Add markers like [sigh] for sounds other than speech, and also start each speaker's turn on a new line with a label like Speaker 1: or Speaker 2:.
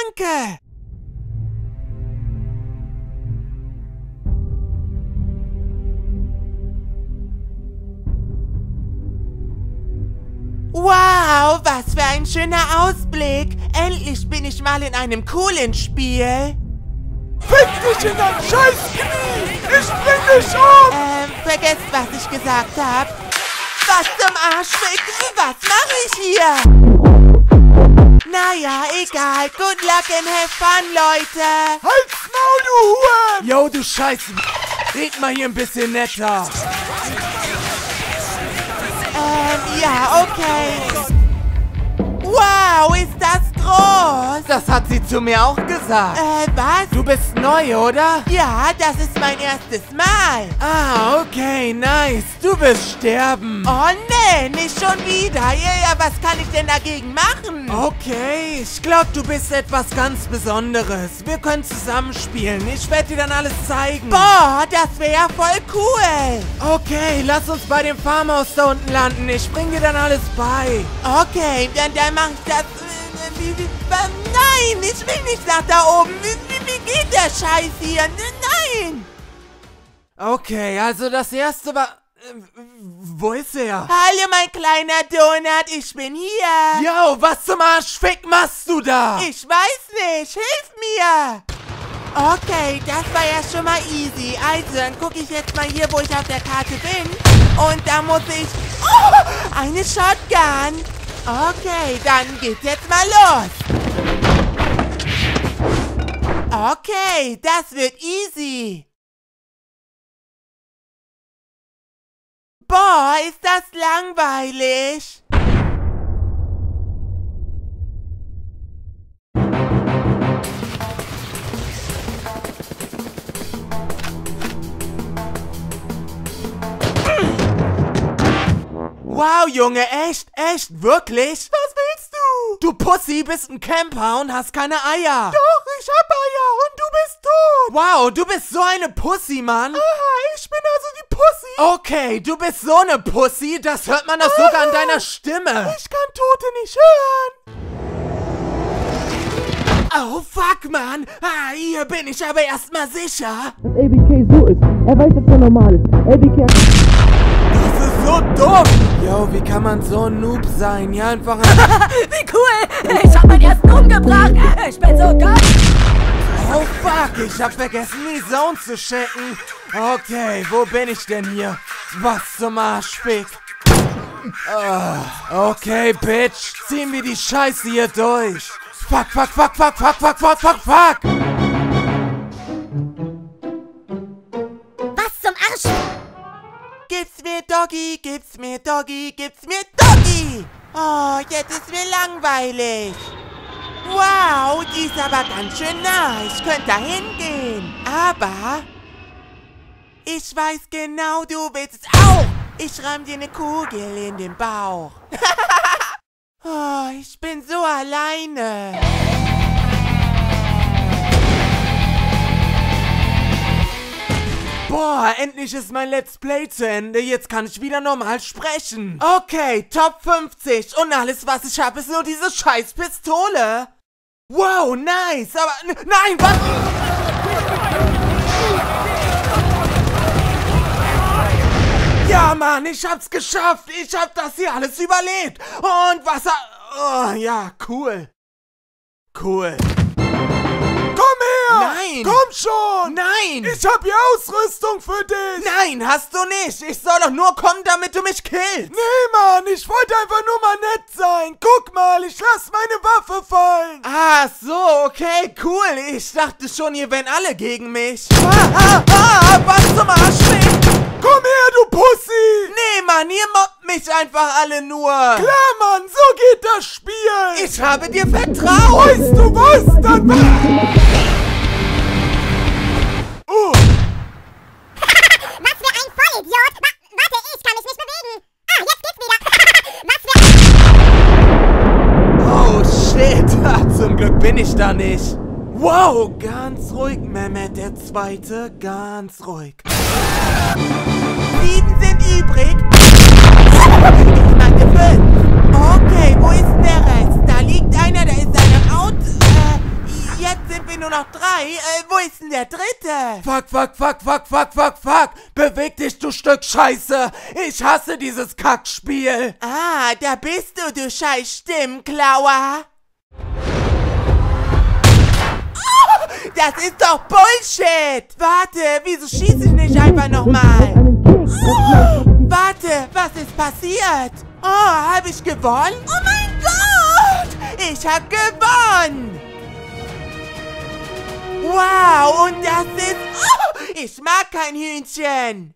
Speaker 1: Danke! Wow, was für ein schöner Ausblick. Endlich bin ich mal in einem coolen Spiel.
Speaker 2: Fick dich in dein scheiß Knie! Ich bring dich um!
Speaker 1: Ähm, vergesst, was ich gesagt habe. Was zum Arsch? Was mache ich hier? Naja, egal. Good luck and have fun, Leute.
Speaker 2: Halt's Maul, du Huren!
Speaker 3: Yo, du Scheiß. Red mal hier ein bisschen netter.
Speaker 1: Ähm, ja, okay. Das
Speaker 3: hat sie zu mir auch gesagt.
Speaker 1: Äh, was?
Speaker 3: Du bist neu, oder?
Speaker 1: Ja, das ist mein erstes Mal.
Speaker 3: Ah, okay, nice. Du wirst sterben.
Speaker 1: Oh nee, nicht schon wieder. Ja, ja, was kann ich denn dagegen machen?
Speaker 3: Okay, ich glaube, du bist etwas ganz Besonderes. Wir können zusammen spielen. Ich werde dir dann alles zeigen.
Speaker 1: Boah, das wäre ja voll cool.
Speaker 3: Okay, lass uns bei dem Farmhaus da unten landen. Ich bring dir dann alles bei.
Speaker 1: Okay, dann, dann mach ich das. äh, Wie, wie, nein, ich will nicht nach da oben. Wie, wie, geht der Scheiß hier? Nein.
Speaker 3: Okay, also das erste war... Äh, wo ist er?
Speaker 1: Hallo, mein kleiner Donut, ich bin hier.
Speaker 3: Yo, was zum Arsch Fick machst du da?
Speaker 1: Ich weiß nicht, hilf mir. Okay, das war ja schon mal easy. Also, dann gucke ich jetzt mal hier, wo ich auf der Karte bin. Und da muss ich... Oh, eine Shotgun. Okay, dann geht's jetzt mal los. Okay, das wird easy. Boah, ist das langweilig.
Speaker 3: Wow, Junge, echt, echt, wirklich? Was willst du? Pussy bist ein Camper und hast keine Eier.
Speaker 2: Doch, ich hab Eier und du bist tot!
Speaker 3: Wow, du bist so eine Pussy, Mann.
Speaker 2: Aha, ich bin also die Pussy!
Speaker 3: Okay, du bist so eine Pussy, das hört man doch sogar an deiner Stimme.
Speaker 2: Ich kann Tote nicht hören!
Speaker 3: Oh, fuck, Mann. Ah, hier bin ich aber erstmal sicher.
Speaker 4: dass ABK so ist. Er weiß, dass er normal ist. ABK
Speaker 3: Das ist so dumm. Yo, wie kann man so ein Noob sein? Ja, einfach ein... [laughs]
Speaker 5: Wie cool! Ich hab meinen ersten umgebracht! Ich bin so geil!
Speaker 3: Oh, fuck, ich hab vergessen, die Zone zu checken. Okay, wo bin ich denn hier? Was zum Arsch, Fick? Ah, okay, Bitch, ziehen wir die Scheiße hier durch. Fuck, fuck, fuck, fuck, fuck, fuck, fuck, fuck, fuck.
Speaker 1: Doggy, gib's mir Doggy, gib's mir Doggy! Oh, jetzt ist mir langweilig. Wow, die ist aber ganz schön nah. Ich könnte da hingehen. Aber ich weiß genau, du willst es auch. Ich ramm dir eine Kugel in den Bauch. [laughs] oh, ich bin so alleine.
Speaker 3: Boah, endlich ist mein Let's Play zu Ende. Jetzt kann ich wieder normal sprechen. Okay, Top 50. Und alles, was ich habe, ist nur diese scheiß Pistole. Wow, nice. Aber, nein, was? Ja, Mann, ich hab's geschafft. Ich hab das hier alles überlebt. Und Wasser... Oh, ja, cool. Cool. Nein.
Speaker 2: Komm schon!
Speaker 3: Nein.
Speaker 2: Ich hab hier Ausrüstung für dich!
Speaker 3: Nein, hast du nicht. Ich soll doch nur kommen, damit du mich killst.
Speaker 2: Nee, Mann, ich wollte einfach nur mal nett sein. Guck mal, ich lass meine Waffe fallen.
Speaker 3: Ah, so, okay, cool. Ich dachte schon, ihr wären alle gegen mich. Ah, ah, ah, was zum Arsch?
Speaker 2: Komm her, du Pussy!
Speaker 3: Nee, Mann, ihr mobbt mich einfach alle nur.
Speaker 2: Klar, Mann, so geht das Spiel!
Speaker 3: Ich habe dir vertraut.
Speaker 2: Weißt du was? Dann war... Oh,
Speaker 5: Was für ein Vollidiot! Wa warte, ich kann mich nicht bewegen! Ah, jetzt geht's wieder!
Speaker 3: Oh, shit. Ah, Zum Glück bin ich da nicht. Wow, ganz ruhig, Mehmet der Zweite. Ganz ruhig.
Speaker 1: Sieben sind übrig. Ich meinte fünf. Okay, wo ist der Rest? Da liegt einer, da ist eine Auto. Äh, nur noch drei. Äh, wo ist denn der dritte?
Speaker 3: Fuck, fuck, fuck, fuck, fuck, fuck, fuck. Beweg dich, du Stück Scheiße. Ich hasse dieses Kackspiel.
Speaker 1: Ah, da bist du, du scheiß Stimmklauer. Das ist doch Bullshit. Warte, wieso schieße ich nicht einfach nochmal? Warte, was ist passiert? Oh, habe ich gewonnen? Oh mein Gott! Ich habe gewonnen! Wow, und das ist... Oh, ich mag kein Hühnchen!